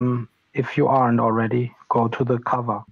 Um, if you aren't already, go to the cover.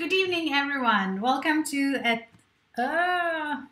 Good evening, everyone. Welcome to a. Uh,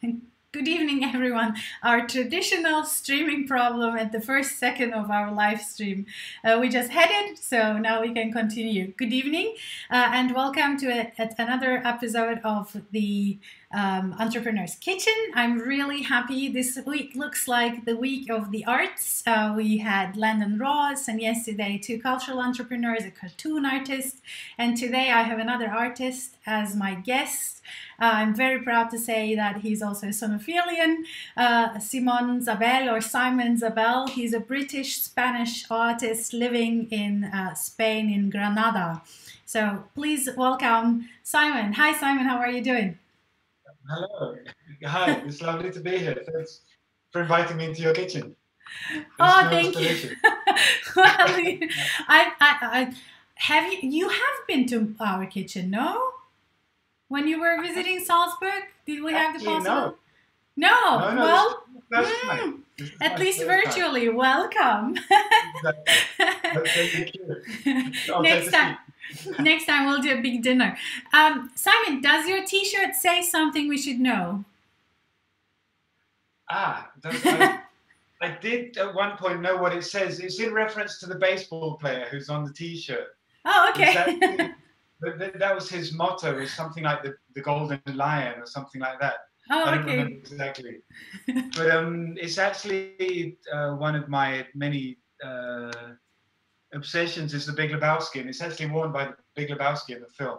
Good evening, everyone. Our traditional streaming problem at the first second of our live stream. Uh, we just had it, so now we can continue. Good evening, uh, and welcome to a, another episode of the um, Entrepreneur's Kitchen. I'm really happy. This week looks like the week of the arts. Uh, we had Landon Ross, and yesterday, two cultural entrepreneurs, a cartoon artist, and today I have another artist as my guest. Uh, I'm very proud to say that he's also a sonophilian, uh, Simon Zabell or Simon Zabell. He's a British Spanish artist living in uh, Spain, in Granada. So please welcome Simon. Hi, Simon. How are you doing? Hello. Hi. It's lovely to be here. Thanks for inviting me into your kitchen. It oh, thank you. well, I, I, I, have you, you have been to our kitchen, no? When you were visiting Salzburg, did we have the possibility? No. No. no, no well, mm, at least virtually. Time. Welcome. Next time. Next time we'll do a big dinner. Um, Simon, does your T-shirt say something we should know? Ah, I, I did at one point know what it says. It's in reference to the baseball player who's on the T-shirt. Oh, okay. But that was his motto, was something like the, the golden lion or something like that. Oh, I don't okay. remember exactly. but um, it's actually uh, one of my many uh, obsessions is the Big Lebowski, and it's actually worn by the Big Lebowski in the film.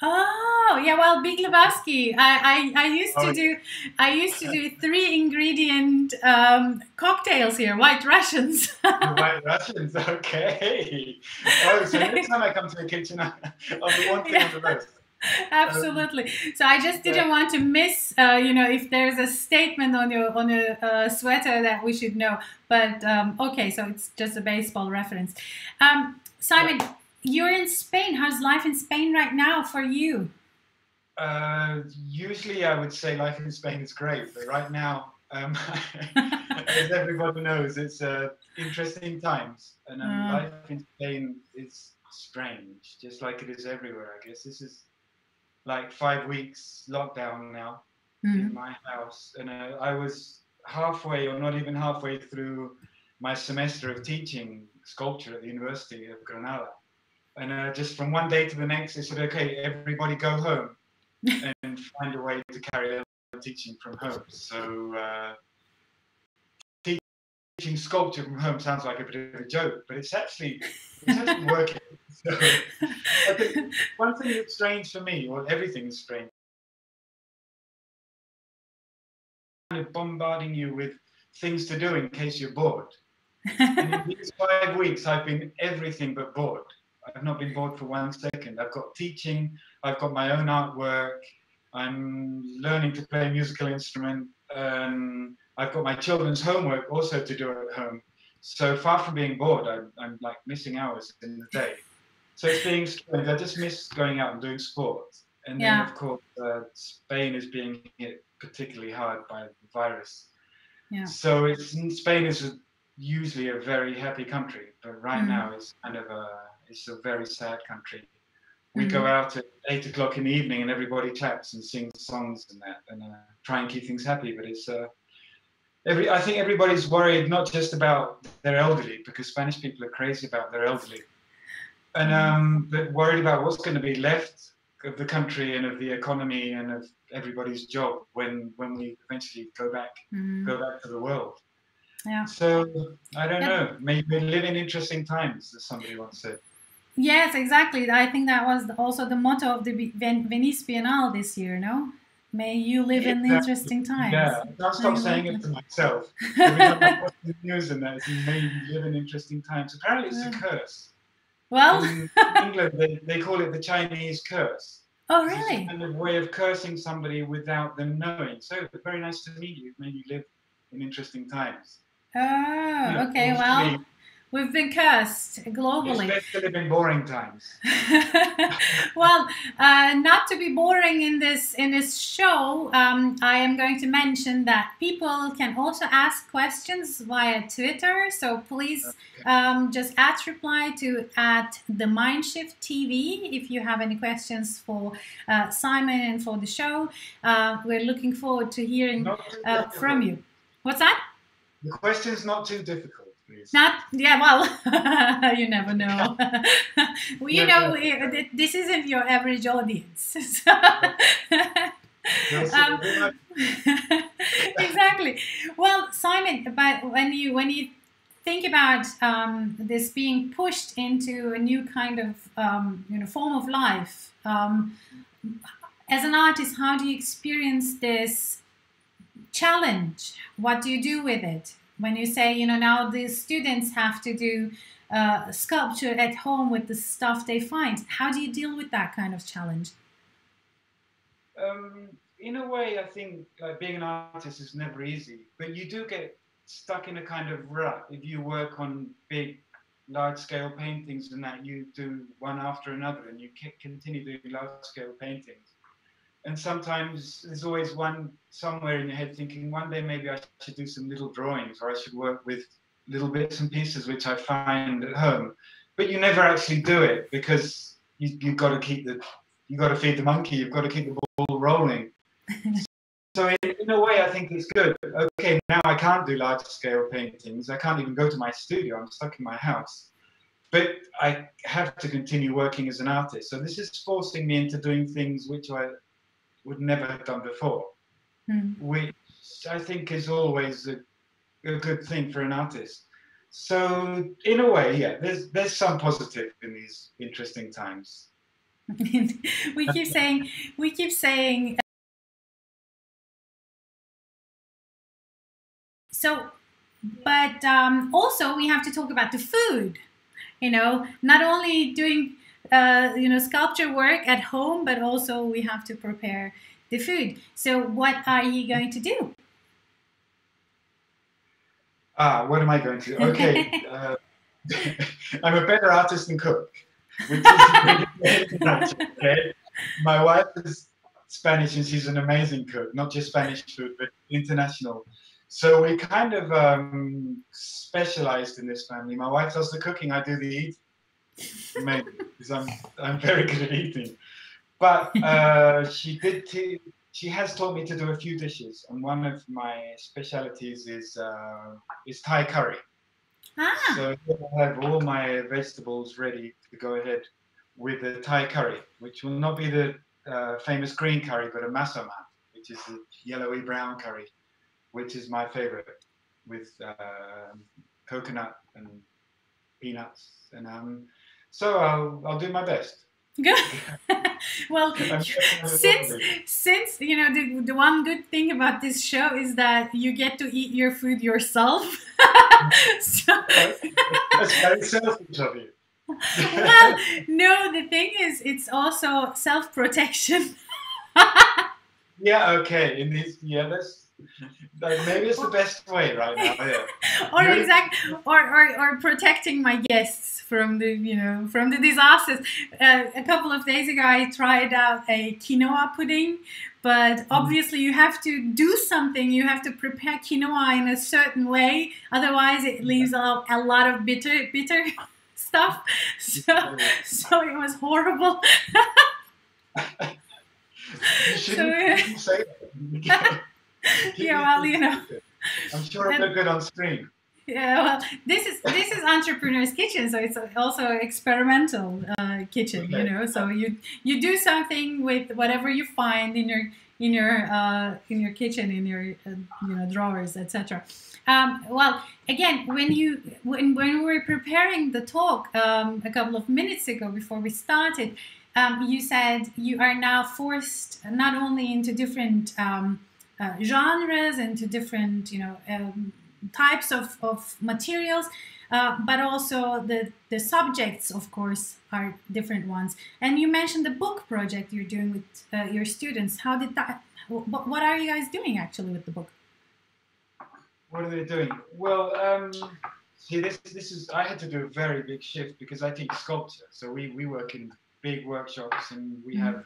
Oh yeah, well, Big Lebowski. I, I, I used to oh, do I used to do three ingredient um, cocktails here, White Russians. white Russians, okay. Oh, so next time I come to the kitchen, I'll be one thing yeah. on the list. Absolutely. So I just didn't want to miss, uh, you know, if there's a statement on your on a uh, sweater that we should know. But um, okay, so it's just a baseball reference. Um, Simon, yeah you're in Spain. How's life in Spain right now for you? Uh, usually, I would say life in Spain is great, but right now, um, as everybody knows, it's uh, interesting times, and um, uh. life in Spain is strange, just like it is everywhere. I guess this is like five weeks lockdown now mm-hmm. in my house, and uh, I was halfway, or not even halfway through my semester of teaching sculpture at the University of Granada and uh, just from one day to the next, they said, okay, everybody go home and find a way to carry on teaching from home. So uh, teaching sculpture from home sounds like a bit of a joke, but it's actually it's actually working. I think one thing that's strange for me, well, everything is strange, kind of bombarding you with things to do in case you're bored. and in these five weeks, I've been everything but bored. I've not been bored for one second. I've got teaching, I've got my own artwork, I'm learning to play a musical instrument, um, I've got my children's homework also to do at home. So far from being bored, I'm, I'm like missing hours in the day. So it's being strange. I just miss going out and doing sports. And yeah. then, of course, uh, Spain is being hit particularly hard by the virus. Yeah. So it's Spain is a, usually a very happy country, but right mm. now it's kind of a it's a very sad country. We mm-hmm. go out at eight o'clock in the evening and everybody claps and sings songs and that, and uh, try and keep things happy. But it's uh, every. I think everybody's worried not just about their elderly because Spanish people are crazy about their elderly, and um, but worried about what's going to be left of the country and of the economy and of everybody's job when when we eventually go back mm-hmm. go back to the world. Yeah. So I don't yeah. know. Maybe we live in interesting times, as somebody once said. Yes, exactly. I think that was also the motto of the Venice Biennale this year, no? May you live in interesting times. Yeah, I can't stop saying it to myself. Every time the news and that, may you live in interesting times. Apparently, it's a curse. Well, in England, they, they call it the Chinese curse. Oh, really? It's a kind of way of cursing somebody without them knowing. So, very nice to meet you. May you live in interesting times. Oh, okay. Well, We've been cursed globally. Especially in boring times. well, uh, not to be boring in this in this show, um, I am going to mention that people can also ask questions via Twitter. So please Okay. um, just at reply to at the Mindshift TV if you have any questions for uh, Simon and for the show. Uh, we're looking forward to hearing uh, from you. What's that? The question's not too difficult, please. Not yeah. Well, you never know. well, you know, this isn't your average audience. So um, exactly. Well, Simon, but when you when you think about um, this being pushed into a new kind of um, you know form of life, um, as an artist, how do you experience this challenge? What do you do with it? When you say, you know, now the students have to do uh, sculpture at home with the stuff they find, how do you deal with that kind of challenge? Um, in a way, I think like being an artist is never easy, but you do get stuck in a kind of rut if you work on big, large-scale paintings and that you do one after another, and you continue doing large-scale paintings. And sometimes there's always one somewhere in your head thinking, one day maybe I should do some little drawings, or I should work with little bits and pieces which I find at home. But you never actually do it because you, you've got to keep the you've got to feed the monkey. You've got to keep the ball rolling. so in, in a way, I think it's good. Okay, now I can't do large scale paintings. I can't even go to my studio. I'm stuck in my house. But I have to continue working as an artist. So this is forcing me into doing things which I would never have done before, Hmm. which I think is always a, a good thing for an artist. So in a way, yeah, there's there's some positive in these interesting times. we keep saying we keep saying so but um, also we have to talk about the food you know not only doing uh, you know sculpture work at home but also we have to prepare the food so what are you going to do Ah, what am I going to do? Okay, uh, I'm a better artist than cook. Which is okay. My wife is Spanish and she's an amazing cook, not just Spanish food, but international. So we kind of um, specialized in this family. My wife does the cooking, I do the eating. Maybe because I'm I'm very good at eating. But uh, she did. T- she has taught me to do a few dishes, and one of my specialities is uh, is Thai curry. ah So I have all my vegetables ready to go ahead with the Thai curry, which will not be the uh, famous green curry, but a massaman, which is a yellowy brown curry, which is my favorite, with um coconut and peanuts. And um, so I'll I'll do my best. good well I'm sure I will since since you know the, the one good thing about this show is that you get to eat your food yourself so, That's very selfish of you. well no the thing is it's also self-protection Yeah, okay. In these, yeah, that's that, maybe it's the best way right now. Yeah. or exact or, or or protecting my guests from the you know from the disasters. Uh, a couple of days ago i tried out a quinoa pudding but obviously you have to do something. You have to prepare quinoa in a certain way. Otherwise it leaves a, a lot of bitter bitter stuff. So so it was horrible. You shouldn't, So, you shouldn't say that. Yeah, well, you know. I'm sure I look good on screen. Yeah, well, this is this is entrepreneur's kitchen, so it's also experimental uh, kitchen. You know, so you you do something with whatever you find in your in your uh, in your kitchen, in your uh, you know drawers, etc. Um, well, again, when you when when we were preparing the talk um, a couple of minutes ago before we started, um, you said you are now forced not only into different um, uh, genres and to different you know um, types of, of materials, uh, but also the, the subjects, of course, are different ones. And you mentioned the book project you're doing with uh, your students. How did that? What, are you guys doing actually with the book? What are they doing? Well, um, see this this is I had to do a very big shift because I teach sculpture. So we we work in big workshops and we Mhm. have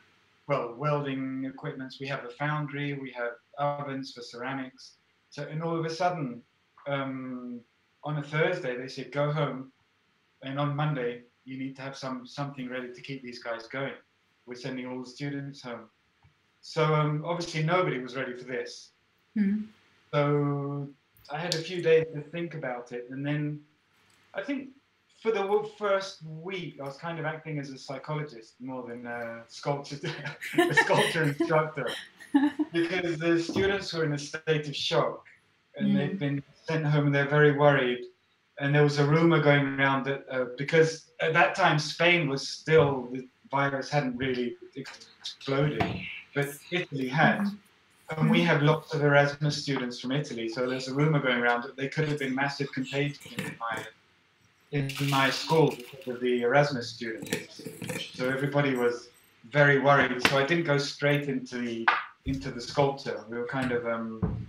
well welding equipments. We have a foundry. We have ovens for ceramics. So and all of a sudden, um, on a Thursday they said go home, and on Monday you need to have some something ready to keep these guys going. We're sending all the students home. So um, obviously nobody was ready for this. Hmm. So I had a few days to think about it, and then I think for the first week I was kind of acting as a psychologist more than a sculpture, a sculpture instructor, because the students were in a state of shock, and Mm. they've been sent home and they're very worried. And there was a rumor going around that uh, because at that time Spain was still the virus hadn't really exploded, but Italy had. And we have lots of Erasmus students from Italy, so there's a rumor going around that there could have been massive contagion in my in my school because of the Erasmus students. So everybody was very worried. So I didn't go straight into the into the sculpture. We were kind of um,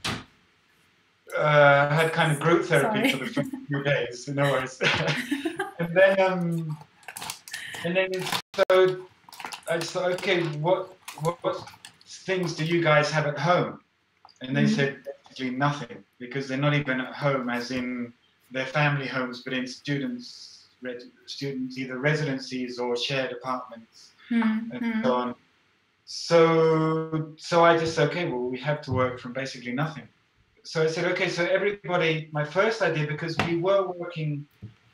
uh, had kind of group therapy Sorry. for the first few days. No worries. and then um, and then so I just thought, okay, what what, what things do you guys have at home? And they Mhm. said basically nothing because they're not even at home, as in their family homes, but in students, students either residencies or shared apartments Hmm. and Hmm. so on. So, so I just said, okay, well, we have to work from basically nothing. So I said, okay, so everybody, my first idea, because we were working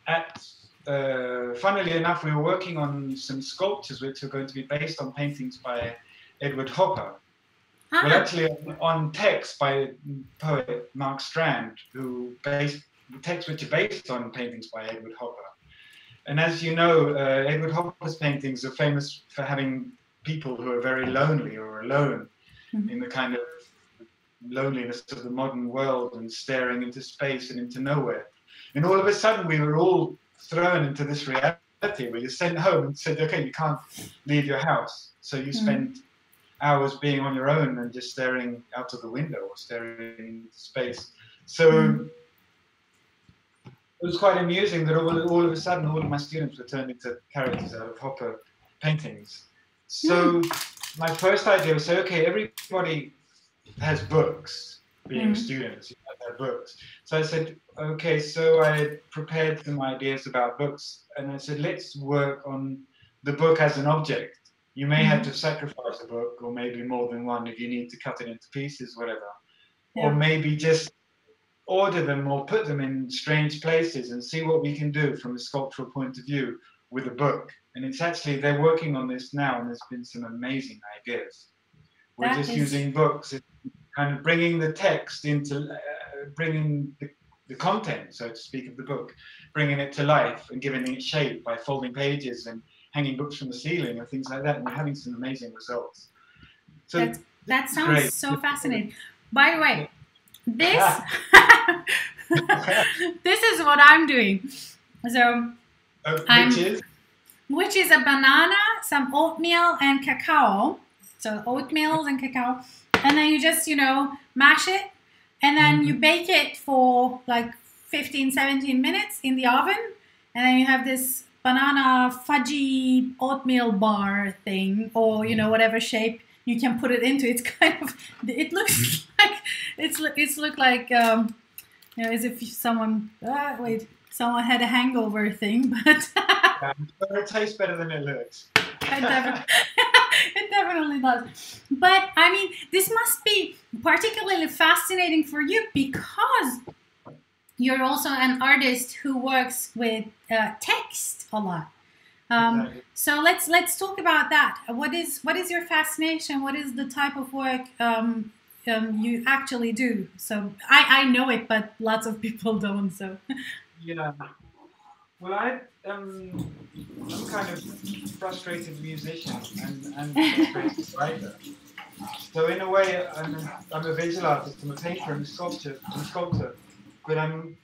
at, uh, funnily enough, we were working on some sculptures which were going to be based on paintings by Edward Hopper. Well, Ah, actually, on texts by poet Mark Strand, who based texts which are based on paintings by Edward Hopper. And as you know, uh, Edward Hopper's paintings are famous for having people who are very lonely or alone Mhm. in the kind of loneliness of the modern world and staring into space and into nowhere. And all of a sudden, we were all thrown into this reality where you're sent home and said, okay, you can't leave your house. So you Mhm. spend hours being on your own and just staring out of the window or staring into space. So Mm. It was quite amusing that all, all of a sudden all of my students were turned into characters out of Hopper paintings. So my first idea was say, okay, everybody has books, being Mm. students, you have their books. So I said, okay, so I prepared some ideas about books and I said, let's work on the book as an object. You may have to sacrifice a book or maybe more than one if you need to cut it into pieces, whatever. Or maybe just order them or put them in strange places and see what we can do from a sculptural point of view with a book. And it's actually, they're working on this now and there's been some amazing ideas. We're That just is- using books, it's kind of bringing the text into, uh, bringing the, the content, so to speak, of the book, bringing it to life and giving it shape by folding pages and hanging books from the ceiling and things like that. And we're having some amazing results. So That's- That sounds Great. so fascinating. By the way, this this is what I'm doing. So, uh, which I'm- is which is a banana, some oatmeal, and cacao. So oatmeal and cacao, and then you just you know mash it, and then you bake it for like 15, 17 minutes in the oven, and then you have this banana fudgy oatmeal bar thing, or you know whatever shape you can put it into. It's kind of it looks like it's it's look like um, you know as if someone uh, wait someone had a hangover thing, but. but it tastes better than it looks. it, definitely, it definitely does. But I mean, this must be particularly fascinating for you because you're also an artist who works with uh, text a lot. Um, Exactly. so let's let's talk about that. What is what is your fascination? What is the type of work um, um, you actually do? So I, I know it, but lots of people don't. So Yeah. Well, I um, I'm kind of frustrated musician and, and frustrated writer. So in a way, I'm a, I'm a visual artist. I'm a painter. I'm a sculptor. I'm a sculptor. But I'm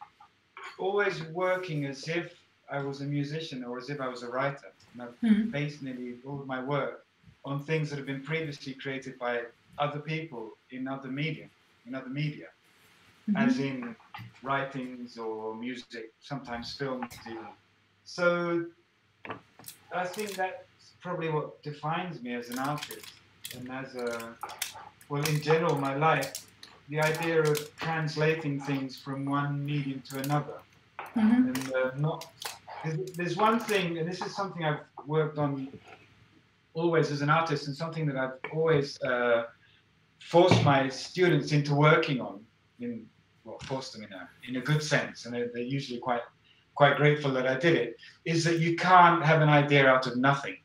always working as if I was a musician or as if I was a writer. And I've Mhm. based nearly all of my work on things that have been previously created by other people in other media, in other media. Mhm. as in writings or music, sometimes films even. So I think that's probably what defines me as an artist and as a, well, in general, my life, the idea of translating things from one medium to another. Mhm. And uh, not, there's, there's one thing, and this is something I've worked on always as an artist, and something that I've always uh, forced my students into working on, in well, forced them in a in a good sense, and they're, they're usually quite quite grateful that I did it. Is that you can't have an idea out of nothing,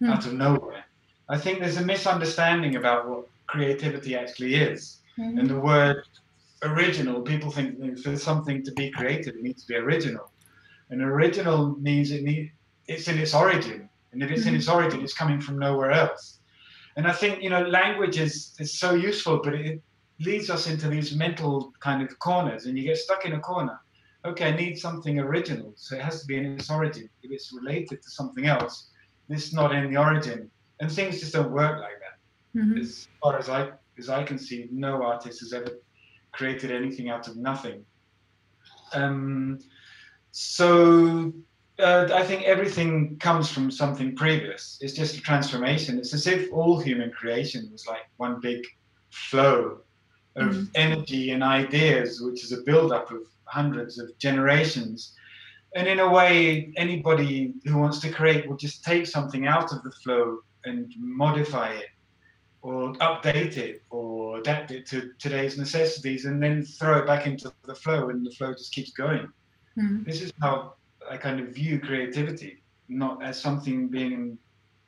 Hmm. out of nowhere. I think there's a misunderstanding about what creativity actually is, Mhm. and the word original. People think for something to be creative, it needs to be original, and original means it need it's in its origin, and if it's in Mhm. its origin, it's coming from nowhere else. And I think you know language is is so useful, but it leads us into these mental kind of corners, and you get stuck in a corner. Okay, I need something original, so it has to be in its origin. If it's related to something else, it's not in the origin, and things just don't work like that. Mhm. As far as I as I can see, no artist has ever created anything out of nothing. Um, so uh, I think everything comes from something previous. It's just a transformation. It's as if all human creation was like one big flow of Mhm. energy and ideas, which is a build-up of hundreds of generations. And in a way, anybody who wants to create will just take something out of the flow and modify it or update it or adapt it to today's necessities and then throw it back into the flow and the flow just keeps going. Mhm. This is how I kind of view creativity, not as something being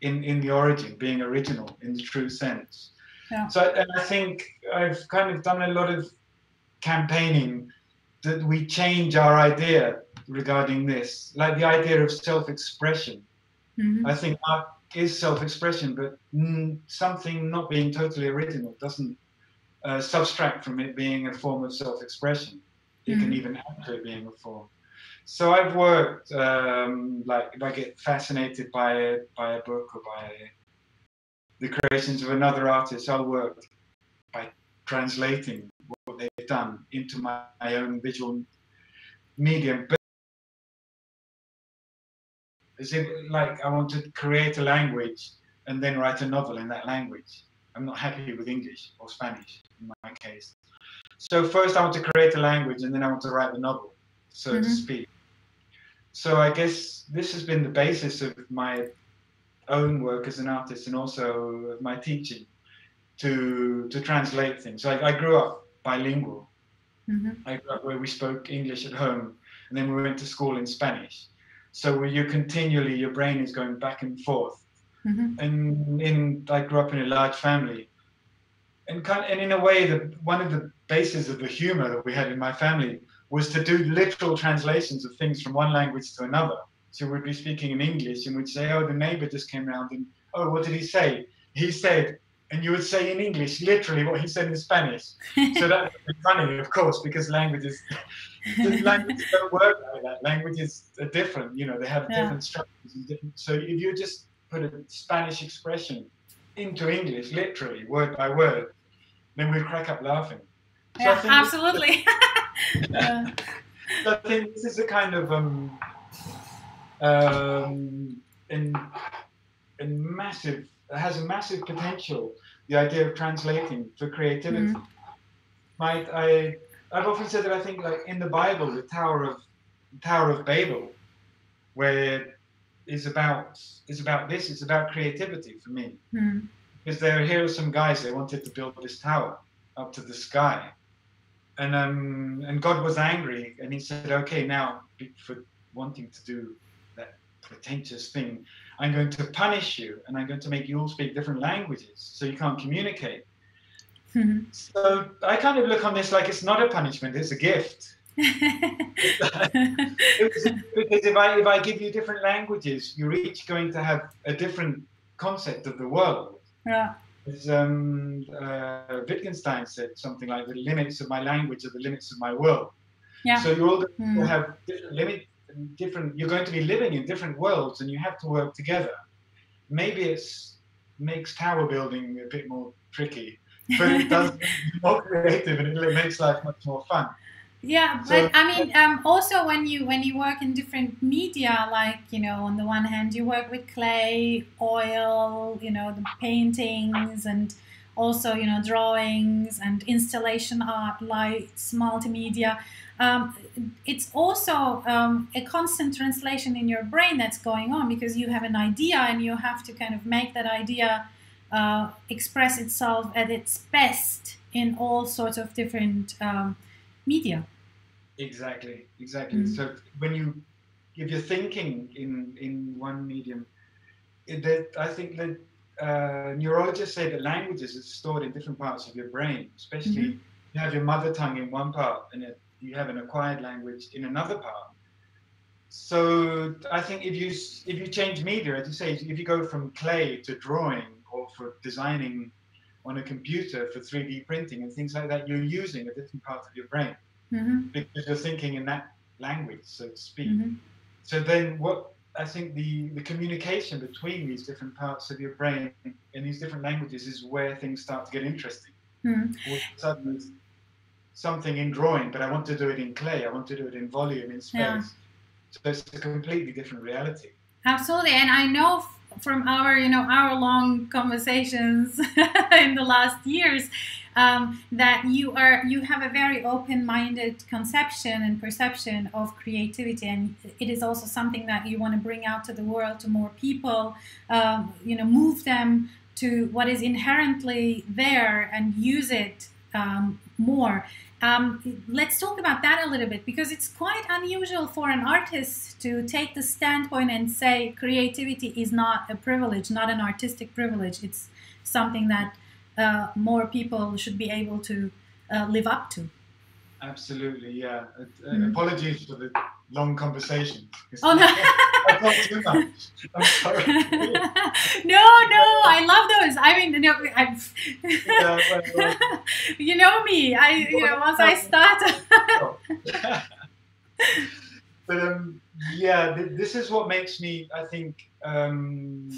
in, in the origin, being original in the true sense. Yeah. So and I think I've kind of done a lot of campaigning that we change our idea regarding this, like the idea of self-expression. Mhm. I think art is self-expression, but mm, something not being totally original doesn't uh, subtract from it being a form of self-expression. It can Mhm. even add to it being a form. So I've worked um, like if I get fascinated by a, by a book or by the creations of another artist, I'll work by translating what they've done into my, my own visual medium. But as if like I want to create a language and then write a novel in that language. I'm not happy with English or Spanish in my case. So first I want to create a language and then I want to write the novel, so to Mhm. speak. So I guess this has been the basis of my own work as an artist and also of my teaching to to translate things. I, I grew up bilingual. Mhm. I grew up where we spoke English at home, and then we went to school in Spanish. So where you continually, your brain is going back and forth. Mhm. And in, I grew up in a large family, and kind, and in a way, the one of the bases of the humor that we had in my family was to do literal translations of things from one language to another. So we'd be speaking in English, and we'd say, "Oh, the neighbor just came round, and oh, what did he say? He said." And you would say in English literally what he said in Spanish. So that's funny, of course, because languages languages don't work like that. Languages are different, you know, they have Yeah. different structures and different. So if you just put a Spanish expression into English, literally word by word, then we'd crack up laughing. So Yeah, absolutely. Yeah. I think this is a kind of um, um, in, in massive, it has a massive potential. The idea of translating for creativity. Might I? I've often said that I think, like in the Bible, the Tower of Tower of Babel, where is about is about this. It's about creativity for me Mhm. because there here are some guys they wanted to build this tower up to the sky, and um and God was angry and he said, okay, now for wanting to do that pretentious thing, I'm going to punish you and I'm going to make you all speak different languages so you can't communicate. Mhm. So I kind of look on this like it's not a punishment; it's a gift. Because if I if I give you different languages, you're each going to have a different concept of the world. yeah. As um, uh, Wittgenstein said something like, "The limits of my language are the limits of my world." Yeah. So you're all going Mm. to have different limit, different. You're going to be living in different worlds, and you have to work together. Maybe it makes tower building a bit more tricky but it does more creative and it makes life much more fun. Yeah, So- but I mean, um, also when you when you work in different media, like you know, on the one hand you work with clay, oil, you know, the paintings, and also you know drawings and installation art, lights, multimedia. Um, it's also um, a constant translation in your brain that's going on because you have an idea and you have to kind of make that idea uh, express itself at its best in all sorts of different um, media. Exactly, exactly. Mm. So when you if you're thinking in in one medium, it, that I think that uh, neurologists say that languages are stored in different parts of your brain. Especially Mhm. you have your mother tongue in one part, and it, you have an acquired language in another part. So I think if you if you change media, as you say, if you go from clay to drawing or for designing on a computer for 3D printing and things like that, you're using a different part of your brain hmm because you're thinking in that language, so to speak. hmm So then, what I think the the communication between these different parts of your brain in these different languages is where things start to get interesting. hmm All of a sudden, it's something in drawing, but I want to do it in clay. I want to do it in volume, in space. Yeah. So it's a completely different reality. Absolutely, and I know from our you know hour long conversations in the last years um, that you are you have a very open minded conception and perception of creativity, and it is also something that you want to bring out to the world to more people. Um, you know, move them to what is inherently there and use it um, more. Um, let's talk about that a little bit because it's quite unusual for an artist to take the standpoint and say creativity is not a privilege, not an artistic privilege. It's something that uh, more people should be able to uh, live up to. Absolutely, yeah. Uh, uh, Mhm. Apologies for the long conversation. Oh no. I talked too much. I'm sorry. no, no, I love those. I mean, no, I, Yeah, well, well, you know me. I, you know, once I start, but um, yeah, th- this is what makes me, I think, um,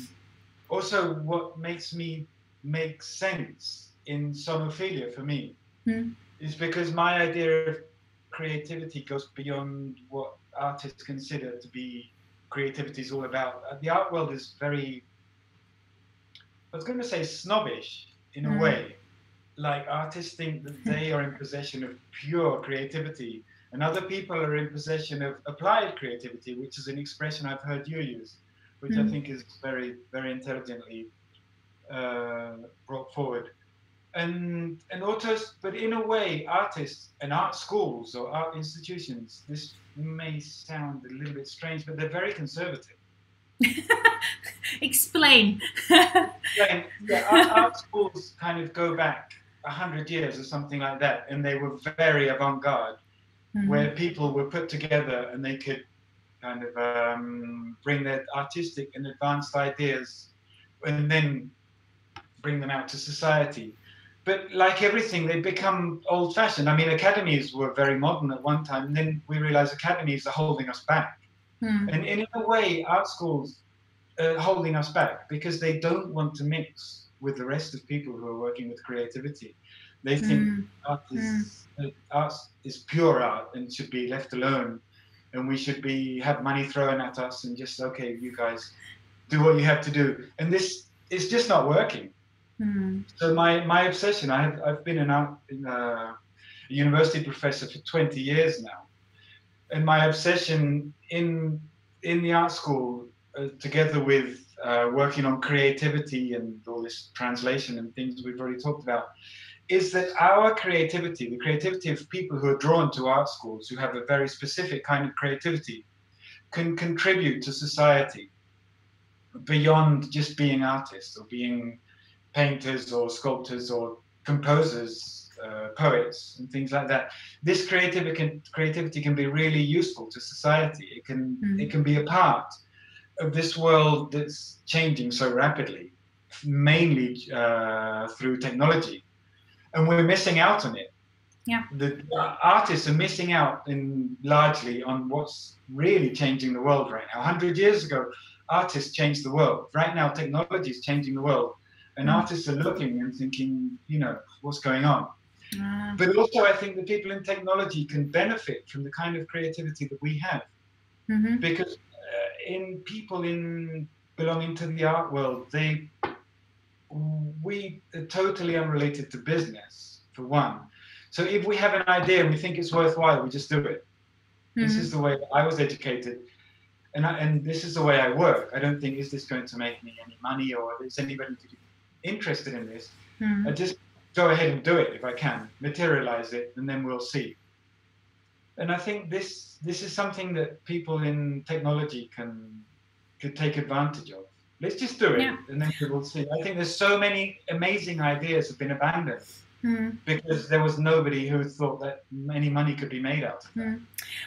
also what makes me make sense in sonophilia for me Hmm. Is because my idea of creativity goes beyond what artists consider to be creativity is all about. Uh, The art world is very, I was going to say snobbish in a Mm. way. Like artists think that they are in possession of pure creativity, and other people are in possession of applied creativity, which is an expression I've heard you use, which I Mm. think is very, very intelligently uh, brought forward. And and also, but in a way, artists and art schools or art institutions, this may sound a little bit strange, but they're very conservative. explain. Yeah, yeah, art, art schools kind of go back a hundred years or something like that, and they were very avant-garde, Mhm. where people were put together and they could kind of um, bring their artistic and advanced ideas, and then bring them out to society. But like everything, they become old-fashioned. I mean, academies were very modern at one time, and then we realized academies are holding us back. Hmm. And in a way, art schools are holding us back because they don't want to mix with the rest of people who are working with creativity. They think Hmm. art is uh, art is pure art and should be left alone, and we should be have money thrown at us and just okay, you guys do what you have to do. And this is just not working. Hmm. So my my obsession, I have I've been an a, a university professor for 20 years now, and my obsession in in the art school, uh, together with uh, working on creativity and all this translation and things we've already talked about, is that our creativity, the creativity of people who are drawn to art schools, who have a very specific kind of creativity, can contribute to society beyond just being artists or being painters or sculptors or composers, uh, poets, and things like that. This creativity can, creativity can be really useful to society. It can Mm. it can be a part of this world that's changing so rapidly, mainly uh, through technology, and we're missing out on it. Yeah. The artists are missing out in largely on what's really changing the world right now. hundred years ago, artists changed the world. Right now, technology is changing the world and Mm. artists are looking and thinking, you know, what's going on. Ah, But also, I think the people in technology can benefit from the kind of creativity that we have mhm, because uh, in people in belonging to the art world, they we are totally unrelated to business for one. So if we have an idea and we think it's worthwhile, we just do it. This mhm. is the way I was educated, and I, and this is the way I work. I don't think is this going to make me any money or is anybody interested in this. Mhm. I just go ahead and do it if I can, materialize it, and then we'll see. And I think this this is something that people in technology can could take advantage of. Let's just do it, Yeah. and then we will see. I think there's so many amazing ideas have been abandoned Mhm. because there was nobody who thought that any money could be made out of that.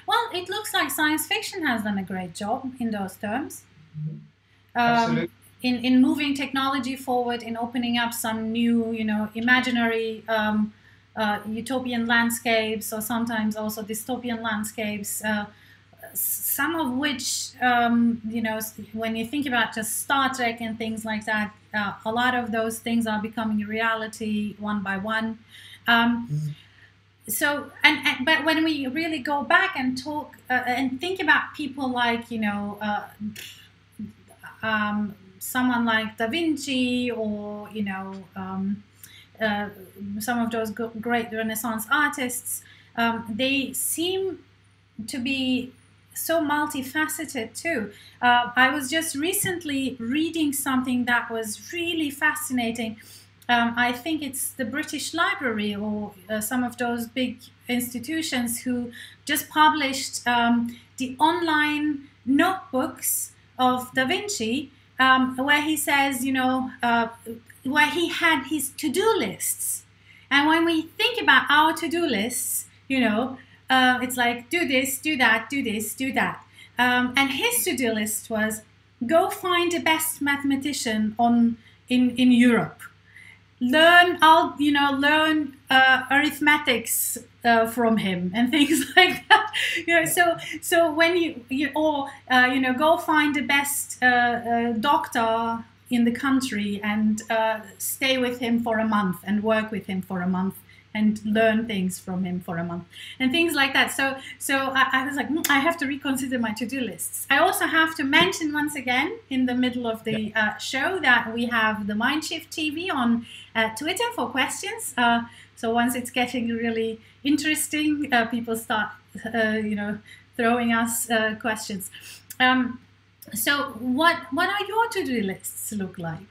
Well, it looks like science fiction has done a great job in those terms. Mhm. Um, Absolutely. In, in moving technology forward, in opening up some new, you know, imaginary um, uh, utopian landscapes or sometimes also dystopian landscapes, uh, some of which, um, you know, when you think about just Star Trek and things like that, uh, a lot of those things are becoming reality one by one. Um, Mhm. so and, and but when we really go back and talk uh, and think about people like you know uh, um, someone like da vinci or you know um, uh, some of those great renaissance artists um, they seem to be so multifaceted too. Uh, i was just recently reading something that was really fascinating. Um, I think it's the British Library or uh, some of those big institutions who just published um, the online notebooks of Da Vinci, um, where he says, you know, uh, where he had his to do lists. And when we think about our to do lists, you know, uh, it's like do this, do that, do this, do that. Um, and his to do list was go find the best mathematician on in, in Europe learn all you know learn uh, arithmetics uh, from him and things like that. You know so so when you you or uh, you know go find the best uh, uh, doctor in the country and uh, stay with him for a month and work with him for a month and learn things from him for a month and things like that. So so i, I was like "Mm, i have to reconsider my to-do lists. I also have to mention once again in the middle of the uh, show that we have the mindshift tv on uh, twitter for questions. Uh, so once it's getting really interesting uh, people start uh, you know throwing us uh, questions. Um, so what what are your to-do lists look like?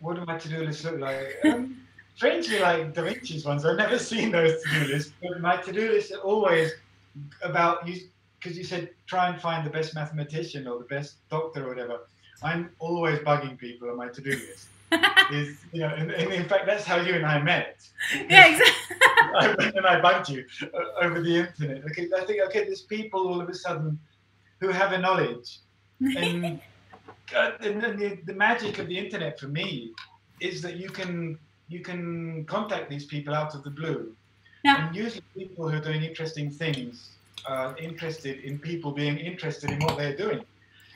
What do my to-do lists look like? Um, strangely, like Da Vinci's ones, I've never seen those to-do lists. But my to-do lists are always about you, because you said try and find the best mathematician or the best doctor or whatever. I'm always bugging people on my to-do list. Is you know, and, and in fact, that's how you and I met. yeah exactly I went and I bugged you uh, over the internet. Okay, I think okay, there's people all of a sudden who have a knowledge, and, uh, and then the, the magic of the internet for me is that you can you can contact these people out of the blue, Yeah. and usually people who are doing interesting things are interested in people being interested in what they're doing.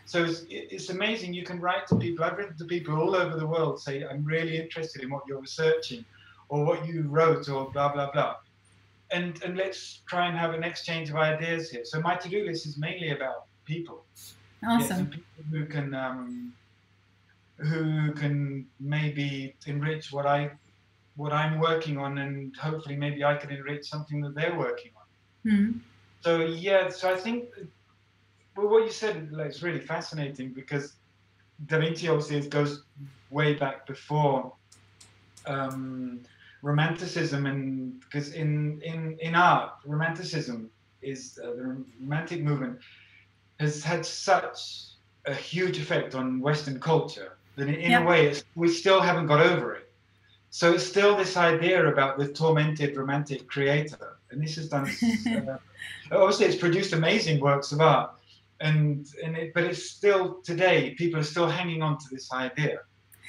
So it's, it's amazing. You can write to people. I've written to people all over the world, say I'm really interested in what you're researching, or what you wrote, or blah blah blah. And and let's try and have an exchange of ideas here. So my to-do list is mainly about people. Awesome people who can um, who can maybe enrich what I what I'm working on, and hopefully maybe I can enrich something that they're working on. Hmm. So yeah, so I think well, what you said like, is really fascinating because Da Vinci obviously goes way back before um, romanticism, and because in in in art, romanticism is uh, the romantic movement has had such a huge effect on Western culture that in, in Yeah. a way it's, we still haven't got over it. So it's still this idea about the tormented romantic creator, and this has done. uh, obviously, it's produced amazing works of art, and and it, but it's still today people are still hanging on to this idea.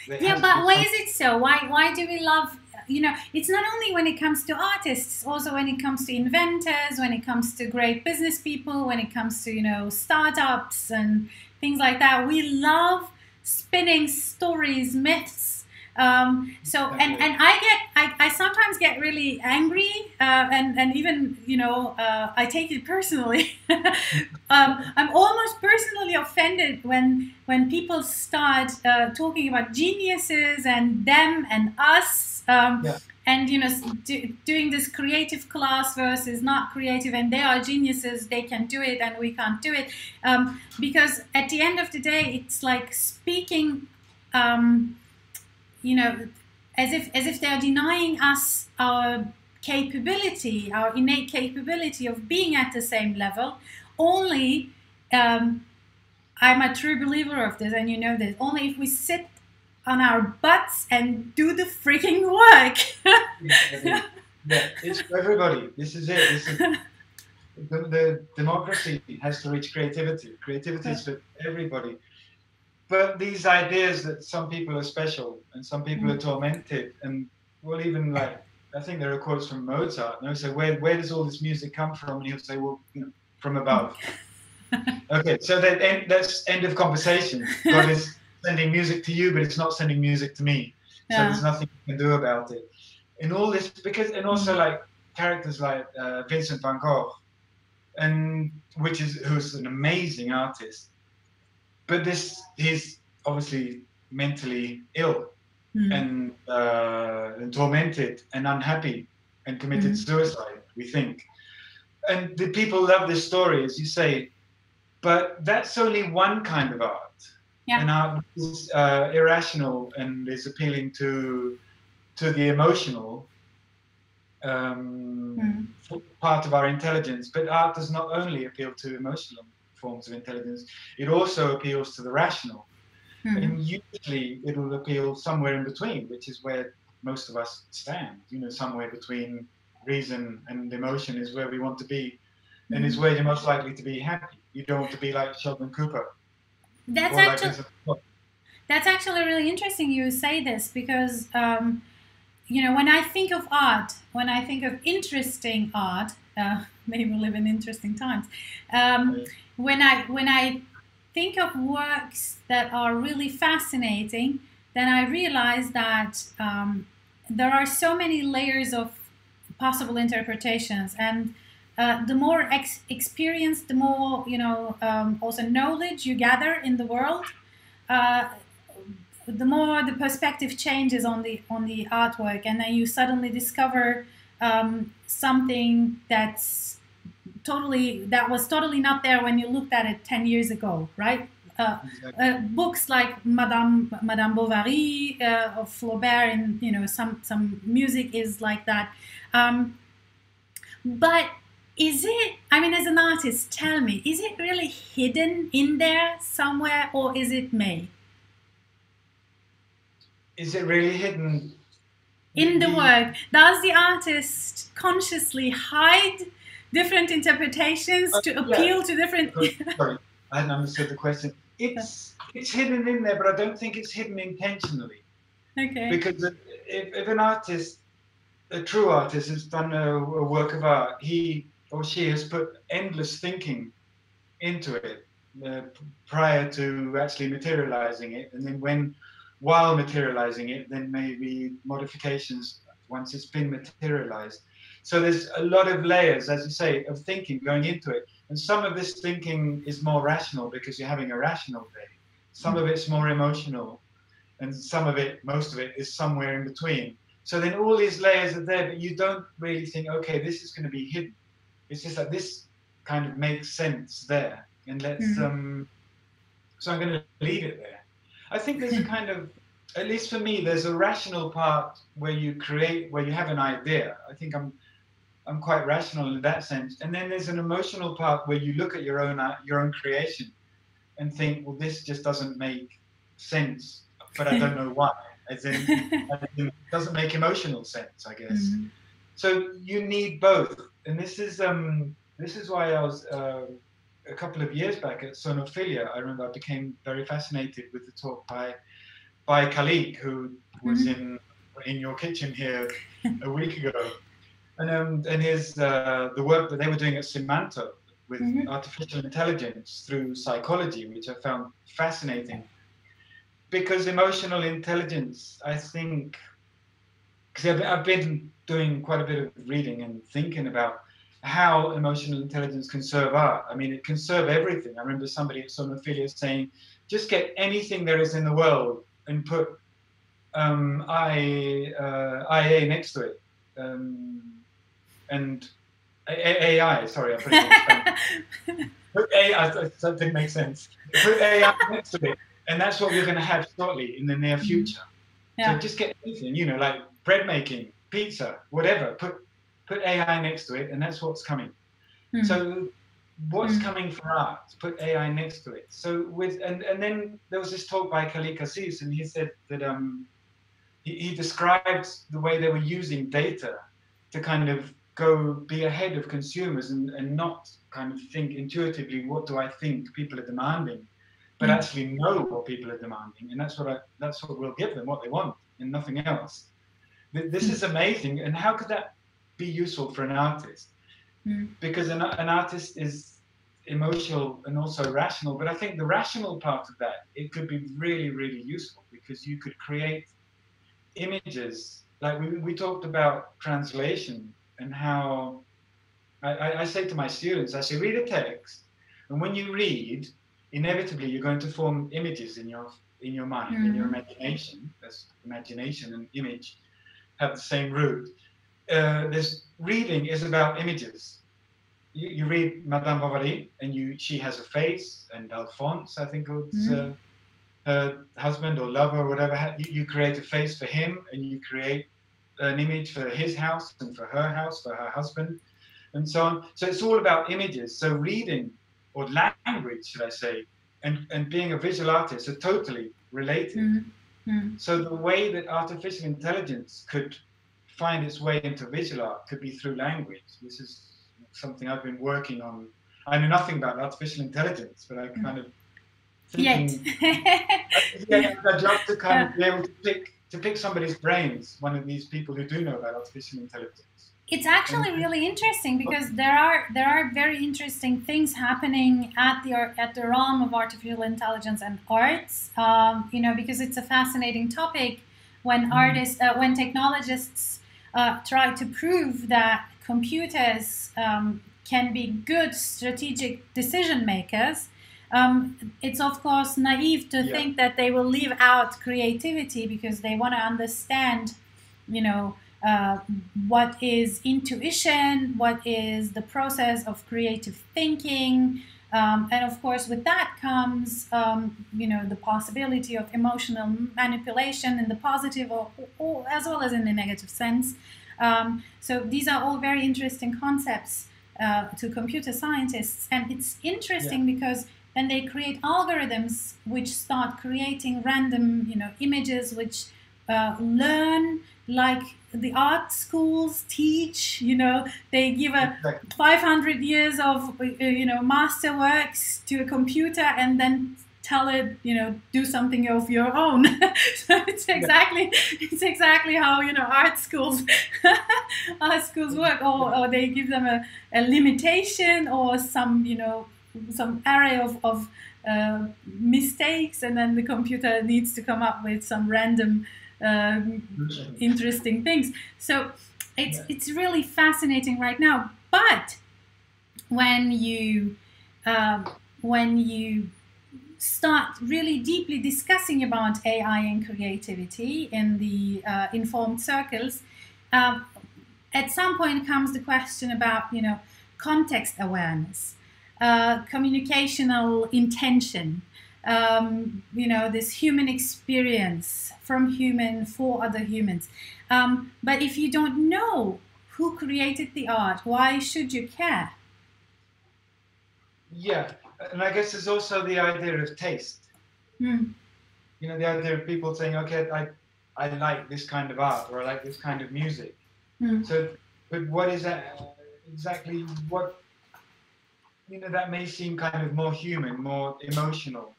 it yeah but why is it so why why do we love you know it's not only when it comes to artists also when it comes to inventors when it comes to great business people when it comes to you know startups and things like that we love spinning stories myths Um, so and, and I get I, I sometimes get really angry uh, and and even you know uh, I take it personally. um, I'm almost personally offended when when people start uh, talking about geniuses and them and us. Um, Yeah. And you know, do, doing this creative class versus not creative, and they are geniuses, they can do it, and we can't do it. Um, because at the end of the day, it's like speaking um, you know, as if as if they are denying us our capability, our innate capability of being at the same level. Only, um, I'm a true believer of this, and you know this. Only if we sit on our butts and do the freaking work. yeah, it's for everybody. This is it. This is, the, the democracy has to reach creativity. Creativity is for everybody. But these ideas that some people are special and some people are tormented, and well, even like I think there are quotes from Mozart. And they say, where where does all this music come from? And he'll say, well, you know, from above. okay, so that end, that's end of conversation. God is sending music to you, but it's not sending music to me. So Yeah. there's nothing you can do about it. In all this, because and also like characters like uh, Vincent Van Gogh, and which is who's an amazing artist, but this he's obviously mentally ill Hmm. and, uh, and tormented and unhappy and committed Mhm. suicide. We think, and the people love this story, as you say, but that's only one kind of art. Yeah. And art is uh, irrational and is appealing to to the emotional um, Hmm. part of our intelligence. But art does not only appeal to emotional forms of intelligence; it also appeals to the rational. Hmm. And usually it'll appeal somewhere in between, which is where most of us stand. You know, somewhere between reason and emotion is where we want to be, and is where you're most likely to be happy. You don't want to be like Sheldon Cooper. That's like actually Vincent van Gogh. That's actually really interesting you say this because, um, you know, when I think of art, when I think of interesting art, uh, maybe we live in interesting times. Um, when I when I think of works that are really fascinating, then I realize that um, there are so many layers of possible interpretations and. Uh, the more ex- experience, the more you know. Um, also, knowledge you gather in the world, uh, the more the perspective changes on the on the artwork, and then you suddenly discover um, something that's totally that was totally not there when you looked at it ten years ago, right? Uh, Exactly. uh, books like Madame Madame Bovary uh, of Flaubert, and you know some some music is like that. Um, but is it? I mean, as an artist, tell me, is it really hidden in there somewhere, or is it made? Is it really hidden? in the work does the artist consciously hide different interpretations to Uh, yeah. appeal to different Sorry, I hadn't understood the question. It's it's hidden in there, but I don't think it's hidden intentionally. okay because if, if an artist a true artist has done a, a work of art he or she has put endless thinking into it uh, prior to actually materializing it and then when while materializing it then maybe modifications once it's been materialized so there's a lot of layers as you say of thinking going into it and some of this thinking is more rational because you're having a rational day some of it's more emotional and some of it, most of it, is somewhere in between. So then all these layers are there, but you don't really think, okay, this is going to be hidden. It's just that this kind of makes sense there, and let's. Mhm. Um, so I'm going to leave it there. I think there's a kind of, at least for me, there's a rational part where you create, where you have an idea. I think I'm, I'm quite rational in that sense, and then there's an emotional part where you look at your own uh, your own creation, and think, well, this just doesn't make sense, but I don't know why. As in, as in, it doesn't make emotional sense, I guess. Mhm. So you need both, and this is um this is why I was uh, a couple of years back at Sonophilia. I remember I became very fascinated with the talk by by Khalik, who was in in your kitchen here a week ago, and um and his uh, the work that they were doing at Simanto with Mhm. artificial intelligence through psychology, which I found fascinating. because emotional intelligence, I think, because I've, I've been doing quite a bit of reading and thinking about how emotional intelligence can serve art. I mean, it can serve everything. I remember somebody at Sonophilia saying, just get anything there is in the world and put um, I, uh, IA next to it. Um, and AI, sorry, I put it in Put AI, that didn't make sense. Put AI next to it. And that's what we're going to have shortly in the near future. Yeah. So just get anything, you know, like bread making, pizza, whatever. Put put AI next to it, and that's what's coming. Mm. So what's Mm. coming for art? Put AI next to it. So with and and then there was this talk by Khalid Aziz, and he said that um he, he described the way they were using data to kind of go be ahead of consumers and, and not kind of think intuitively what do I think people are demanding, but Mm. actually know what people are demanding, and that's what I that's what we'll give them what they want and nothing else. Th- This is amazing, and how could that be useful for an artist? Mm. Because an, an artist is emotional and also rational, but I think the rational part of that it could be really really useful because you could create images like we, we talked about translation and how I, I, say to my students I say read a text and when you read inevitably you're going to form images in your in your mind in your Mhm. imagination as imagination and image have the same root uh, this reading is about images you, you read Madame Bovary and you she has a face and Alphonse I think it's Mhm. uh, her husband or lover or whatever you, you create a face for him and you create an image for his house and for her house for her husband and so on so it's all about images so reading or language should I say and, and being a visual artist are totally related Mm. Mm. so the way that artificial intelligence could find its way into visual art could be through language. This is something I've been working on. I know nothing about artificial intelligence, but I kind of Yet. yeah, I'd love to kind of be able to pick to pick somebody's brains. One of these people who do know about artificial intelligence. it's actually really interesting because there are there are very interesting things happening at the at the realm of artificial intelligence and arts. Um, you know, because it's a fascinating topic when Mhm. artists uh, when technologists uh, try to prove that computers um, can be good strategic decision makers. Um, it's of course naive to Yeah. think that they will leave out creativity because they want to understand, you know, uh, what is intuition, what is the process of creative thinking, um, and of course, with that comes, um, you know, the possibility of emotional manipulation in the positive or, or as well as in the negative sense. Um, so these are all very interesting concepts uh, to computer scientists, and it's interesting because then they create algorithms which start creating random, you know, images which uh, learn like the art schools teach. You know, they give a Exactly. 500 years of uh, you know masterworks to a computer and then tell it you know do something of your own so it's exactly it's exactly how you know art schools art schools work or, or they give them a, a limitation or some you know some array of, of uh, mistakes and then the computer needs to come up with some random um, interesting things. So it's it's really fascinating right now. But when you um, when you start really deeply discussing about AI and creativity in the uh, informed circles, um, at some point comes the question about you know context awareness, uh, communicational intention. Um, you know this human experience from human for other humans. Um, but if you don't know who created the art, why should you care? Yeah, and I guess there's also the idea of taste. Hmm. You know, the idea of people saying, okay, I, I like this kind of art or I like this kind of music. Hmm. So, but what is that exactly? What you know, that may seem kind of more human, more emotional,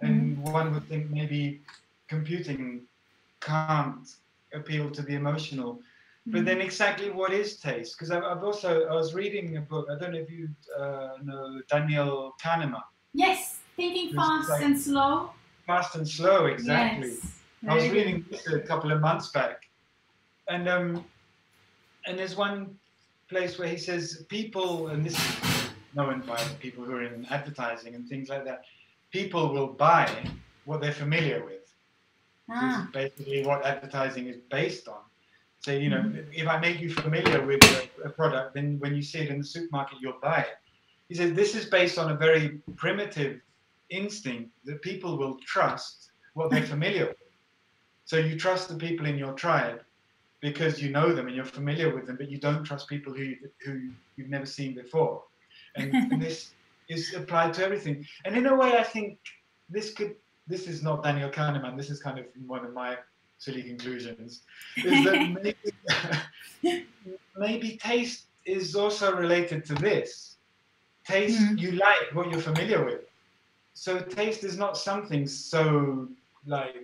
and one would think maybe computing can't appeal to the emotional. But then, exactly what is taste? Because I've, I've also I was reading a book. I don't know if you uh, know Daniel Kahneman. Yes, thinking fast like- and slow. fast and slow, exactly. Yes. I was reading this a couple of months back, and um, and there's one place where he says people, and this is known by people who are in advertising and things like that. People will buy what they're familiar with. This Ah, is basically what advertising is based on. So you know, Mhm. if I make you familiar with a, a product, then when you see it in the supermarket, you'll buy it. He said this is based on a very primitive instinct that people will trust what they're familiar with. So you trust the people in your tribe because you know them and you're familiar with them, but you don't trust people who who you've never seen before. And, and this is applied to everything. And in a way, I think this could. This is not Daniel Kahneman. This is kind of one of my silly conclusions. Is that maybe, maybe taste is also related to this. Taste, Mhm. you like what you're familiar with. So taste is not something so like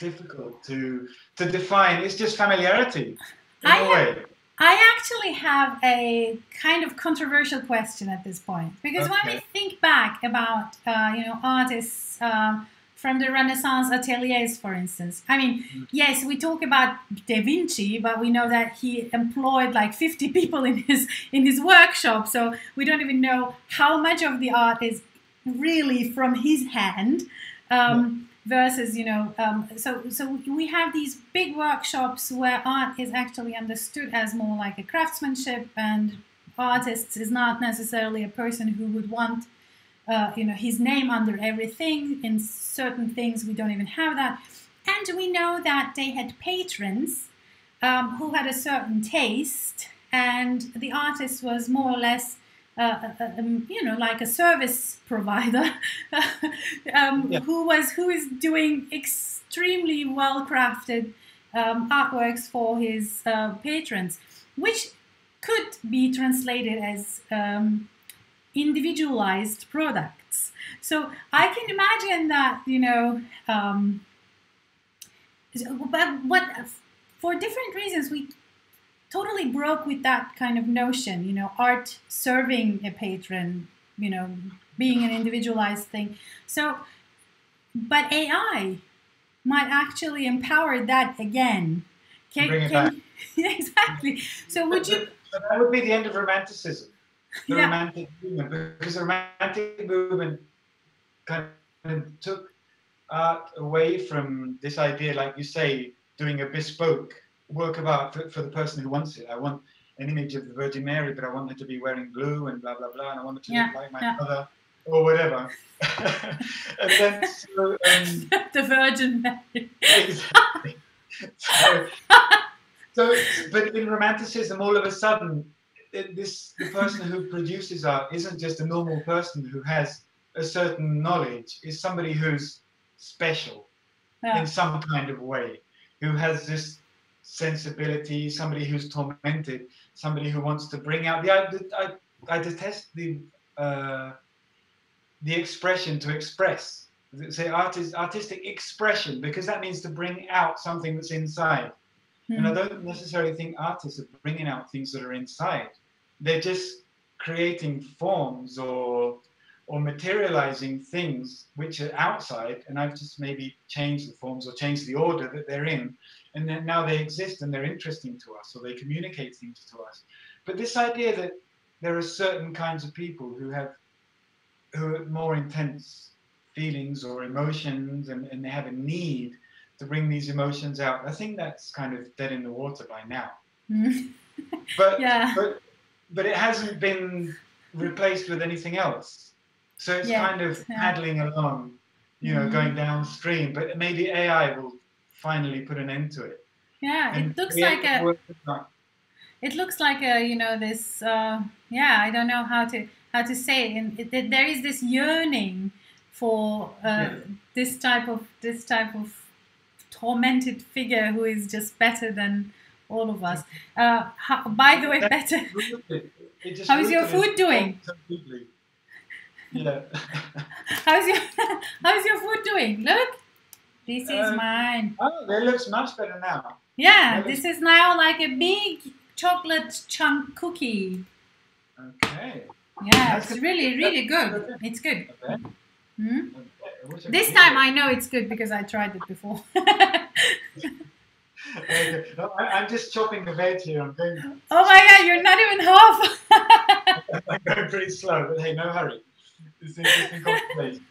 difficult to to define. It's just familiarity in I a have- way. I actually have a kind of controversial question at this point because when we think back about uh, you know artists um, from the Renaissance ateliers, for instance, I mean, Mm. yes, we talk about Da Vinci, but we know that he employed like 50 people in his in his workshop, so we don't even know how much of the art is really from his hand. Um, versus you know um, so so we have these big workshops where art is actually understood as more like a craftsmanship and artists is not necessarily a person who would want uh, you know his name under everything. In certain things we don't even have that. And we know that they had patrons um, who had a certain taste and the artist was more or less uh, uh, um, you know, like a service provider, um, Yeah. who was who is doing extremely well crafted um, artworks for his uh, patrons, which could be translated as um, individualized products. So I can imagine that you know, um, but what for different reasons we totally broke with that kind of notion, you know, art serving a patron, you know, being an individualized thing. So, but AI might actually empower that again. Can, Bring it can- exactly. So, would you? But that would be the end of romanticism, the Yeah. romantic movement, because the romantic movement kind of took art away from this idea, like you say, doing a bespoke work of art for, for the person who wants it. I want an image of the Virgin Mary, but I want her to be wearing blue and blah blah blah, and I want her to Yeah, look like my yeah. mother or whatever. and then so, um, the Virgin Mary. exactly. So, so, but in romanticism, all of a sudden, it, this the person who produces art isn't just a normal person who has a certain knowledge. Is somebody who's special Yeah. in some kind of way, who has this sensibility. Somebody who's tormented. Somebody who wants to bring out the. I, I, I detest the. Uh, the expression to express say artist artistic expression because that means to bring out something that's inside and i Hmm. don't necessarily think artists are bringing out things that are inside they're just creating forms or or materializing things which are outside and i've just maybe changed the forms or changed the order that they're in and then now they exist and they're interesting to us or they communicate things to us but this idea that there are certain kinds of people who have who have more intense feelings or emotions and, and they have a need to bring these emotions out. I think that's kind of dead in the water by now. Hmm. But Yeah. but but it hasn't been replaced with anything else. So it's Yeah, kind of yeah. paddling along, you know, Mhm. going downstream. But maybe AI will finally put an end to it. Yeah, and it looks like a. work that's not- it looks like a you know this uh, yeah i don't know how to how to say it and it, there is this yearning for uh, Yeah. this type of this type of tormented figure who is just better than all of us uh, how, by the way That's better just How's your food doing? deeply. Yeah. how's your how's your food doing look this is Uh, mine oh, that looks much better now. yeah this is now like a big chocolate chunk cookie Okay. yeah That's it's really really good good. it's good Okay. Hmm? okay. I wish I This time I know it's good because I tried it before. Okay. No, I, I'm just chopping the veg here. I'm going, oh my god, you're not even half. I'm going pretty slow, but hey, no hurry. It's interesting conversation.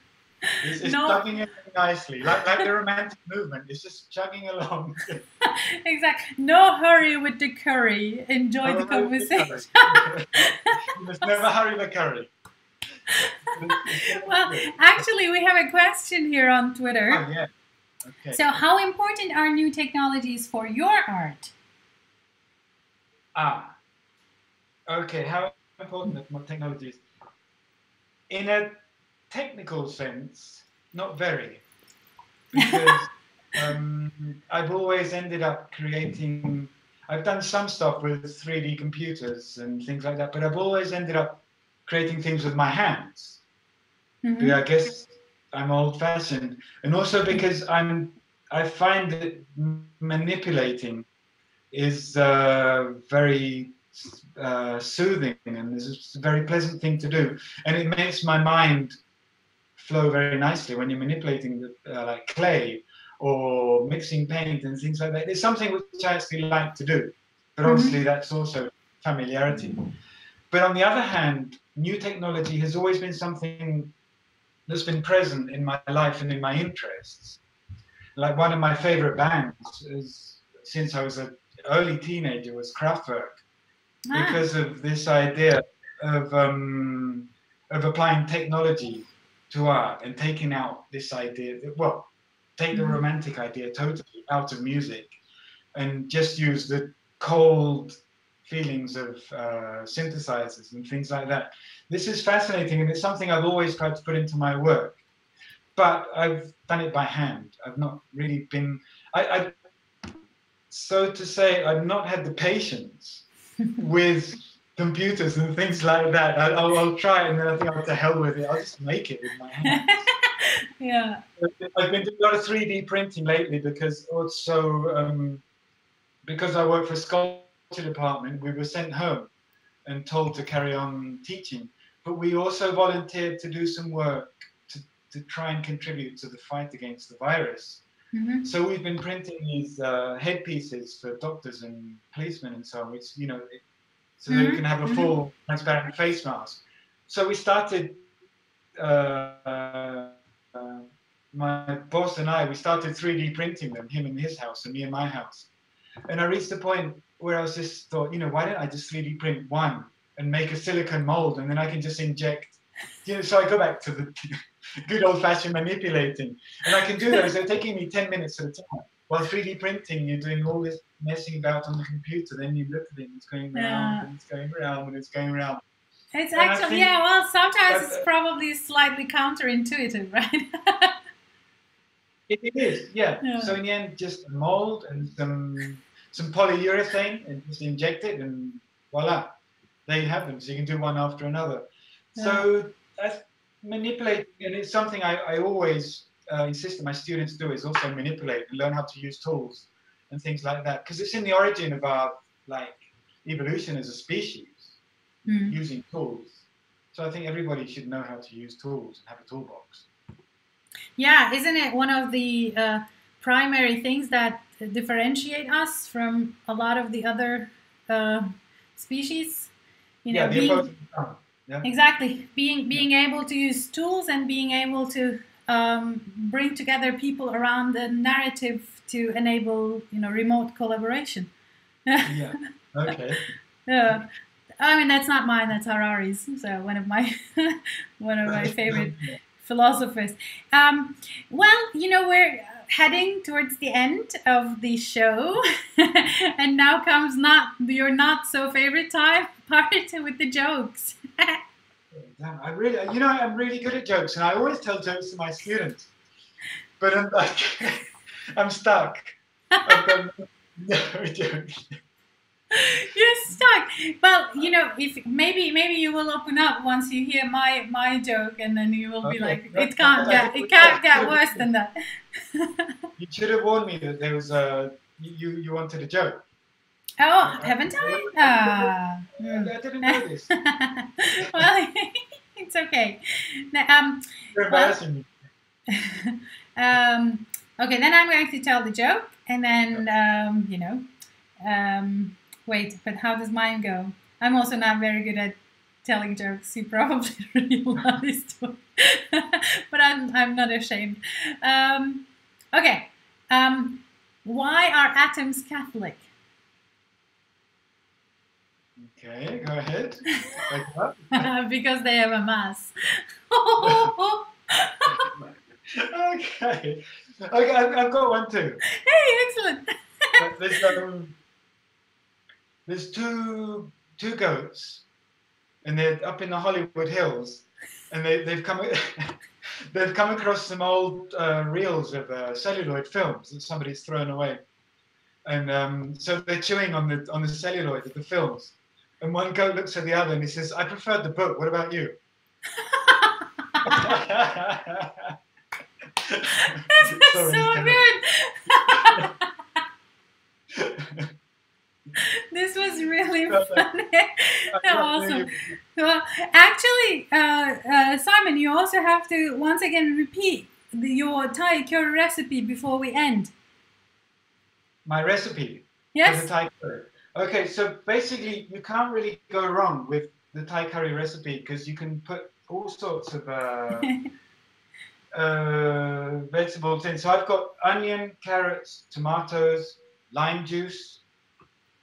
It's, it's No. chugging along nicely, like like the romantic movement. It's just chugging along. exactly. No hurry with the curry. Enjoy the No the conversation. curry. you must never hurry the curry. well, actually, we have a question here on Twitter. Oh, yeah. Okay. So, how important are new technologies for your art? Ah. Okay, how important are technologies? In a technical sense, not very. Because um, I've always ended up creating, I've done some stuff with 3D computers and things like that, but I've always ended up creating things with my hands. Mhm. Yeah, I guess I'm old-fashioned, and also because I'm, I find that manipulating is uh, very uh, soothing and is a very pleasant thing to do, and it makes my mind flow very nicely when you're manipulating the, uh, like clay or mixing paint and things like that. It's something which I actually like to do, but Mhm. obviously that's also familiarity. But on the other hand, new technology has always been something that's been present in my life and in my interests. Like one of my favorite bands is since I was an early teenager was Kraftwerk Ah, because of this idea of um, of applying technology to art and taking out this idea that well take the Mhm. romantic idea totally out of music and just use the cold feelings of uh, synthesizers and things like that this is fascinating and it's something i've always tried to put into my work but i've done it by hand i've not really been i, I so to say i've not had the patience with computers and things like that. I, I'll, I'll try it and then I think I'll to hell with it. I'll just make it with my hands. yeah. I've been doing a lot of 3D printing lately because also um, because I work for a sculpture department, we were sent home and told to carry on teaching. But we also volunteered to do some work to, to try and contribute to the fight against the virus. Mhm. So we've been printing these uh, headpieces for doctors and policemen and so on, which you know, it, so they Mhm, can have a mhm. full transparent face mask. So we started. Uh, uh, my boss and I, we started 3D printing them, him in his house and me in my house. And I reached the point where I was just thought, you know, why don't I just 3D print one and make a silicon mold and then I can just inject. You know, so I go back to the good old fashioned manipulating. And I can do those. They're taking me 10 minutes at a time. While 3D printing, you're doing all this messing about on the computer. Then you look at it, and it's going round, Yeah. and it's going round, and it's going round. It's And actually, think yeah, well, sometimes it's probably slightly counterintuitive, right? It, is, yeah. Yeah. So in the end, just a mold and some some polyurethane, and just inject it, and voila, there you have them. So you can do one after another. So that's manipulating, and it's something I, I always uh, insist that my students do is also manipulate and learn how to use tools and things like that, because it's in the origin of our like evolution as a species Mm. using tools. So I think everybody should know how to use tools and have a toolbox. Yeah, isn't it one of the uh, primary things that differentiate us from a lot of the other uh, species? You know, yeah, the being. Yeah. exactly being being able to use tools and being able to um, bring together people around the narrative to enable you know remote collaboration. yeah. Okay. Yeah. I mean that's not mine. That's Harari's. So one of my one of my favorite philosophers. Um, well, you know, we're heading towards the end of the show, and now comes not your not so favorite time part with the jokes. Damn, I really, you know, I'm really good at jokes, and I always tell jokes to my students, but I'm like, I'm stuck. I've got no jokes. You're stuck. Well, you know, if maybe maybe you will open up once you hear my my joke, and then you will be like, it can't get it can't get worse than that. You should have warned me that there was a you you wanted a joke. Oh, haven't I? Ah. I, hmm. I didn't know this. well, it's okay. Now, Um, You're embarrassing me. um, okay, then I'm going to tell the joke, and then um, you know, um, wait. But how does mine go? I'm also not very good at telling jokes. You probably realized, but I'm I'm not ashamed. Um, okay, um, why are atoms Catholic? Okay, go ahead. Because they have a mass. okay. Okay, I've, I've got one too. hey, excellent. There's, um, there's two two goats, and they're up in the Hollywood Hills, and they, they've come they've come across some old uh, reels of uh, celluloid films that somebody's thrown away, and um, so they're chewing on the on the celluloid of the films, and one goat looks at the other and he says, "I preferred the book. What about you?" this is Sorry, so good. this was really funny. Awesome. Well, actually, uh, uh, Simon, you also have to once again repeat the, your Thai curry recipe before we end. My recipe. for the Yes. Thai curry. Okay, so basically, you can't really go wrong with the Thai curry recipe because you can put all sorts of uh, uh, vegetables in. So I've got onion, carrots, tomatoes, lime juice,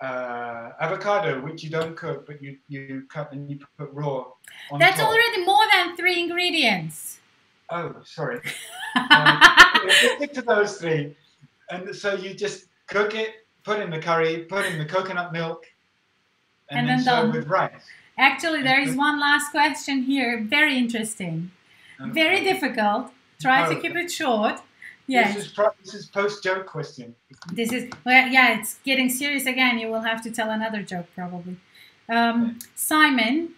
uh, avocado, which you don't cook, but you, you cut and you put raw. On That's top. already more than three ingredients. Oh, sorry. Um, stick to those three. And so you just cook it, put in the curry, put in the coconut milk, and, And then, then serve with rice. Actually, there is one last question here. Very interesting. Very difficult. Try to keep it short. Yes. This is, pro- this is post joke question. This is well, yeah, it's getting serious again. You will have to tell another joke probably. Um, Simon,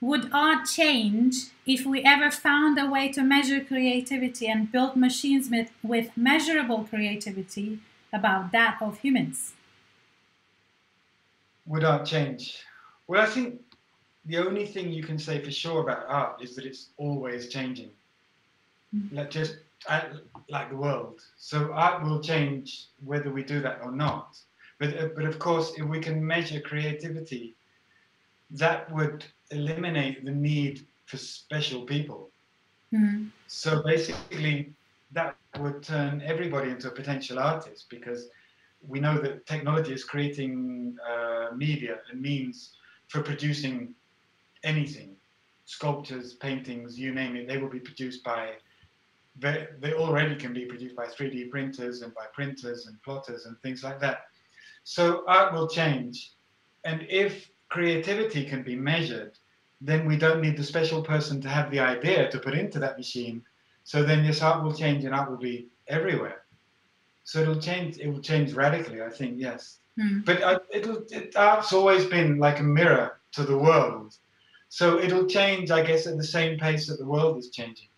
would art change if we ever found a way to measure creativity and build machines with, with measurable creativity about that of humans? Would art change? Well, I think the only thing you can say for sure about art is that it's always changing. Mm. Like just uh, like the world. So art will change whether we do that or not. But uh, but of course, if we can measure creativity, that would eliminate the need for special people. Mhm. So basically, that would turn everybody into a potential artist because we know that technology is creating uh, media and means for producing anything sculptures, paintings, you name it, they will be produced by. They, they already can be produced by 3D printers and by printers and plotters and things like that. So art will change. And if creativity can be measured, then we don't need the special person to have the idea to put into that machine. So then yes, art will change and art will be everywhere. So it'll change. It will change radically. I think yes. Hmm. But uh, it'll. It, art's always been like a mirror to the world. So it'll change, I guess, at the same pace that the world is changing.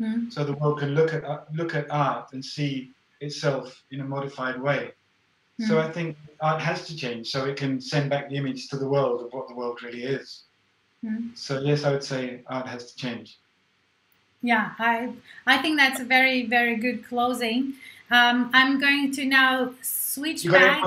Hmm. So the world can look at uh, look at art and see itself in a modified way. So Hmm. I think art has to change so it can send back the image to the world of what the world really is. Hmm. So yes, I would say art has to change. Yeah, I I think that's a very very good closing. Um, I'm going to now switch You back.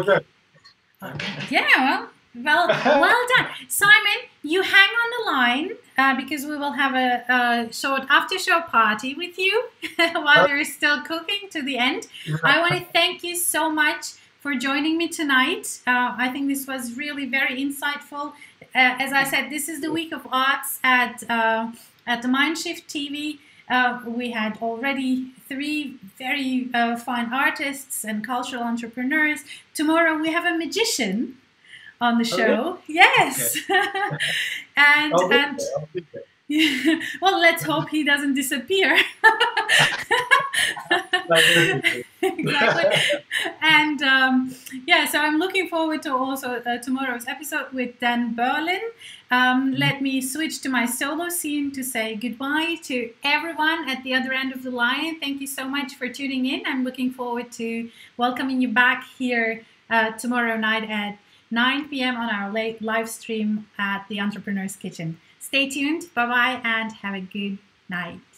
Okay. Yeah, well, well, well done, Simon. You hang on the line uh, because we will have a, a short after-show party with you while you're still cooking to the end. I want to thank you so much for joining me tonight. Uh, I think this was really very insightful. Uh, as I said, this is the week of arts at uh, at the Mindshift TV. Uh, we had already three very uh, fine artists and cultural entrepreneurs. Tomorrow we have a magician on the Oh, show. Yes, and I'll be and there, I'll be there. well, let's hope he doesn't disappear. Exactly. And um, yeah, so I'm looking forward to also uh, tomorrow's episode with Dan Berlin. Um, let me switch to my solo scene to say goodbye to everyone at the other end of the line. Thank you so much for tuning in. I'm looking forward to welcoming you back here uh, tomorrow night at 9 p.m. on our late live stream at the Entrepreneur's Kitchen. Stay tuned. Bye bye and have a good night.